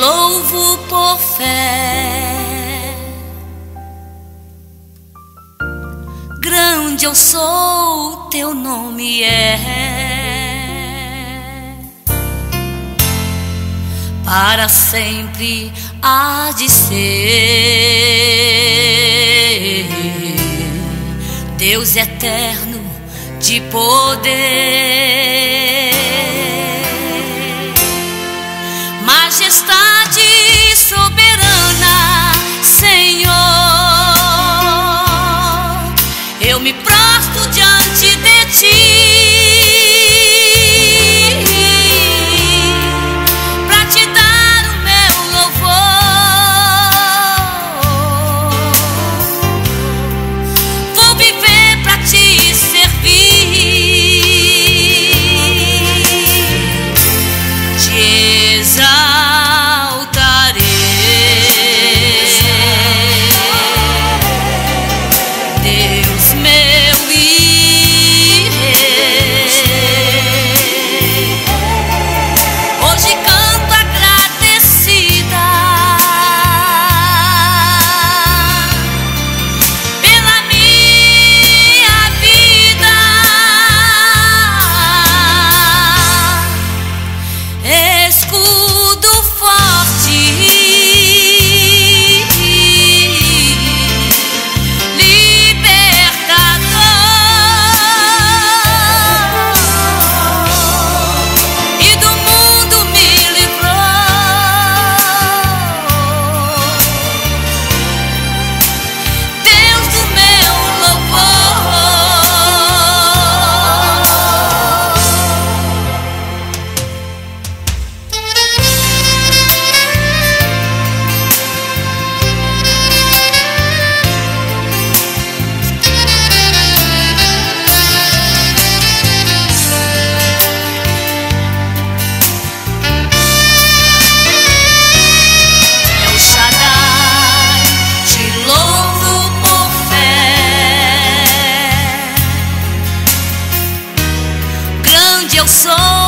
louvo por fé. Grande eu sou, teu nome é. Para sempre há de ser Deus é eterno de poder. mi prostudiante de ti. eu sou.